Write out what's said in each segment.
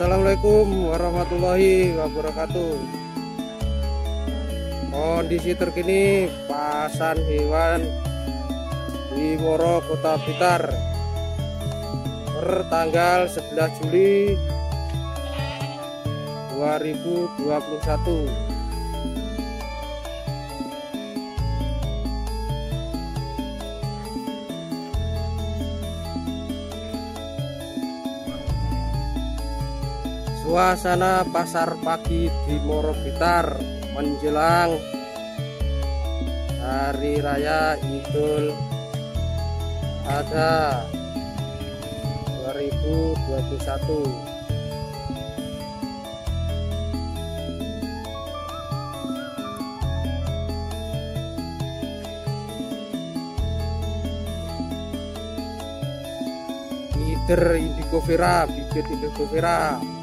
Assalamualaikum warahmatullahi wabarakatuh. Kondisi terkini pasan hewan di Moro Kota Blitar. Per tanggal 11 Juli 2021 Suasana pasar pagi di Moro Blitar menjelang Hari Raya Idul Adha 2021 Leader Indigo Vera, bibit Indigo Vera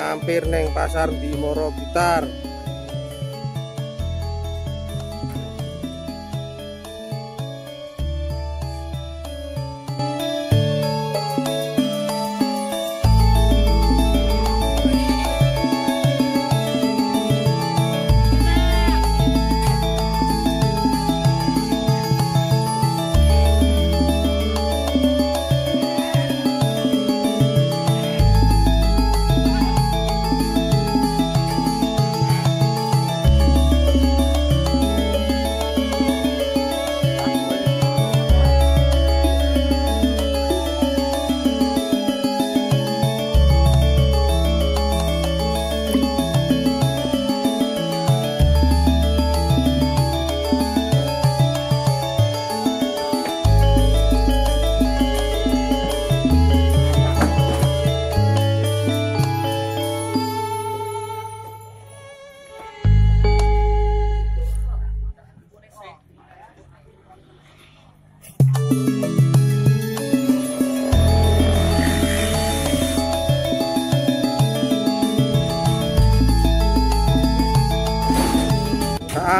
mampir neng pasar di Moro Blitar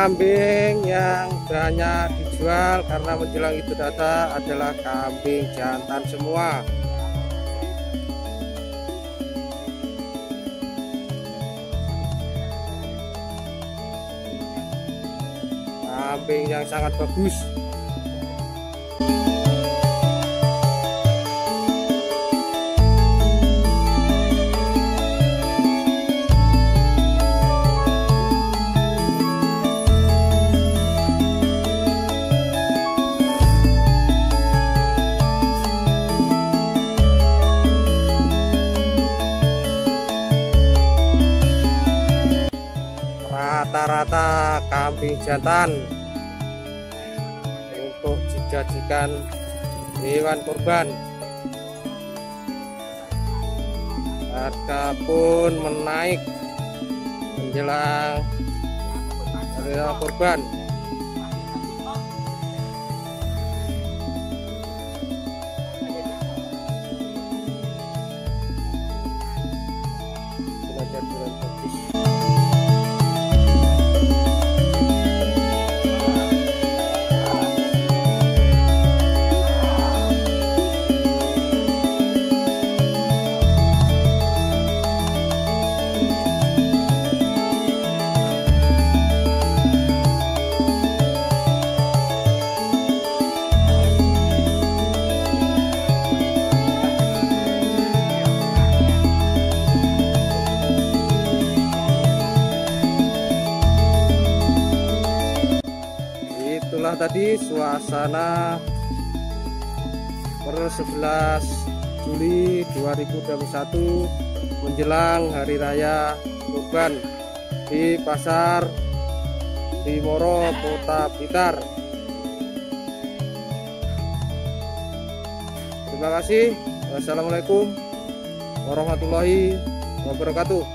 kambing yang banyak dijual karena menjelang itu data adalah kambing jantan semua. Kambing yang sangat bagus rata-rata kambing jantan untuk dijadikan hewan kurban. Harga pun menaik menjelang hari kurban itulah tadi suasana per 11 Juli 2021 menjelang Hari Raya Kurban di pasar di Moro Kota Blitar. Terima kasih. Wassalamualaikum warahmatullahi wabarakatuh